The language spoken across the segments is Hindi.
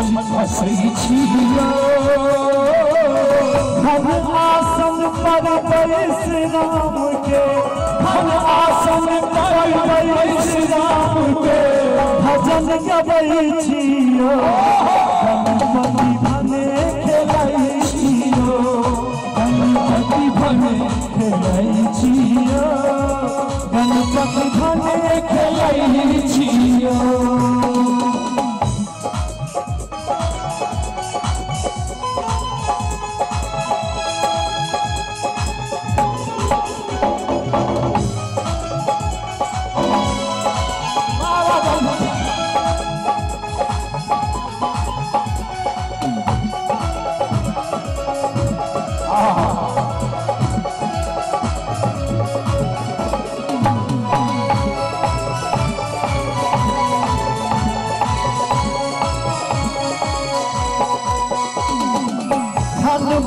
में उछल खसै छियो। यो गणपति धन माता धन पिता गोद में उछल खसै छियो धन आसन पर बैस राम के धन आसन पर बैस राम के भजन गबै छियो। गणपति भने खेलै छियो गणपति भने खेलै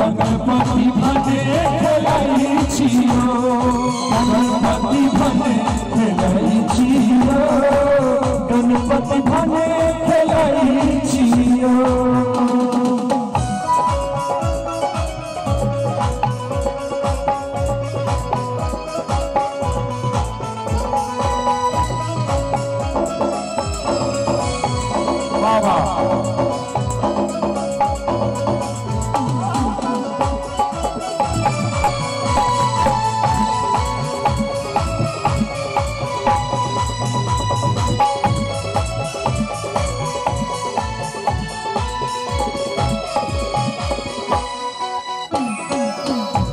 गणपति भने खेलाई छियो गणपति भने खेलाई छियो गणपति भने खेलाई छियो बाबा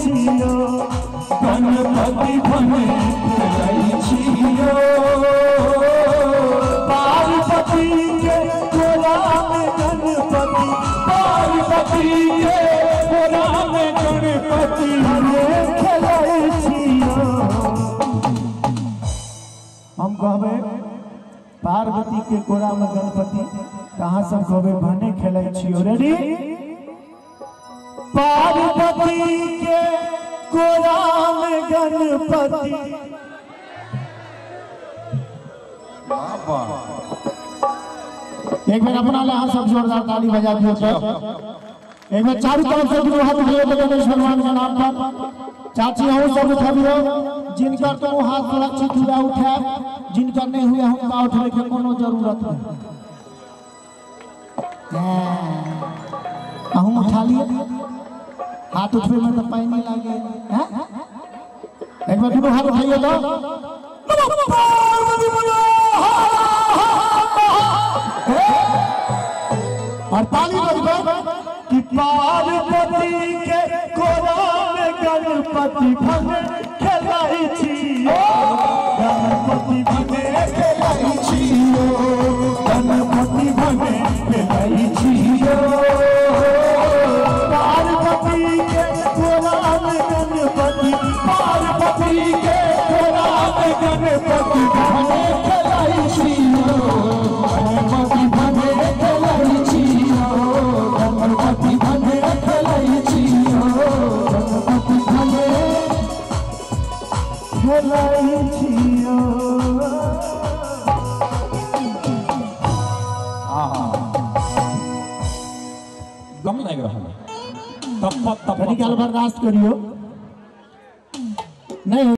खेलै छियो गणपति भने खेलै छियो पार्वती के गोलाम गणपति पार्वती के गोलाम गणपति भने खेलै छियो हम कहबै पार्वती के कोरा में गणपति कहाँ सब कहबै भने खेलै छियो रेडी पार्वती के कोरा में गणपति एक बार अपना ले सब जोरदार ताली बजा दियो तो। एक बार चारों तरफ़ से दो हाथ उठाओ गणेश भगवान के नाम पर। चाची हो सब उठाबियो जिनकर तो हाथ सुरक्षित हुआ उठा जिनकर नहीं हुए उनका उठाने के कोनो ज़रूरत नहीं। अहूँ उठा लिए। हाथ उठवे में तो पानी लागे। बार दोनों हाथ उठाइए पार्वती बोलो और ताली बजबै कि पार्वती के कोरा में गणपति भंगे खेलाई छियो गणपति तब तब बर्दाश्त करियो।